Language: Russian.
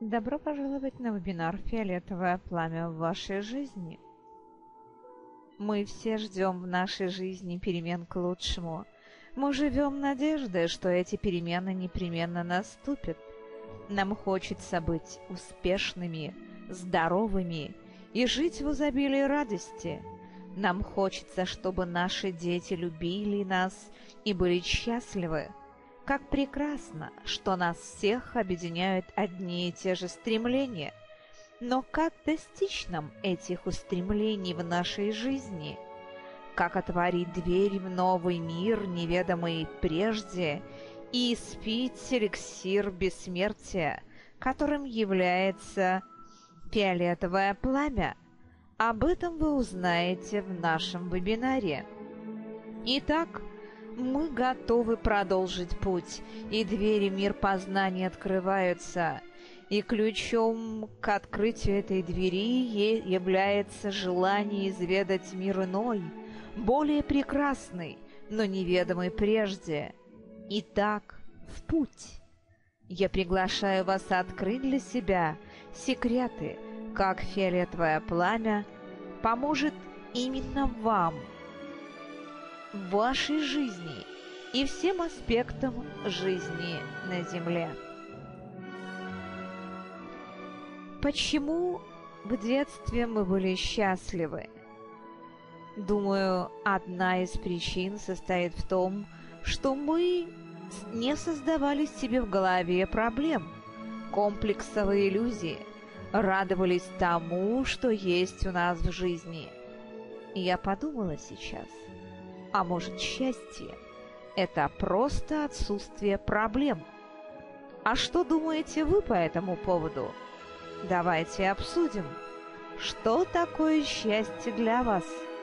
Добро пожаловать на вебинар «Фиолетовое пламя в вашей жизни». Мы все ждем в нашей жизни перемен к лучшему. Мы живем надеждой, что эти перемены непременно наступят. Нам хочется быть успешными, здоровыми и жить в изобилии радости. Нам хочется, чтобы наши дети любили нас и были счастливы. Как прекрасно, что нас всех объединяют одни и те же стремления. Но как достичь нам этих устремлений в нашей жизни? Как отворить дверь в новый мир, неведомый прежде, и испить эликсир бессмертия, которым является фиолетовое пламя? Об этом вы узнаете в нашем вебинаре. Итак, мы готовы продолжить путь, и двери мир познания открываются. И ключом к открытию этой двери является желание изведать мир иной, более прекрасный, но неведомый прежде. Итак, в путь. Я приглашаю вас открыть для себя секреты, как фиолетовое пламя поможет именно вам – вашей жизни и всем аспектам жизни на Земле. Почему в детстве мы были счастливы? Думаю, одна из причин состоит в том, что мы не создавали себе в голове проблем, комплексов и иллюзий, радовались тому, что есть у нас в жизни. И я подумала сейчас – а может счастье – это просто отсутствие проблем. А что думаете вы по этому поводу? Давайте обсудим, что такое счастье для вас –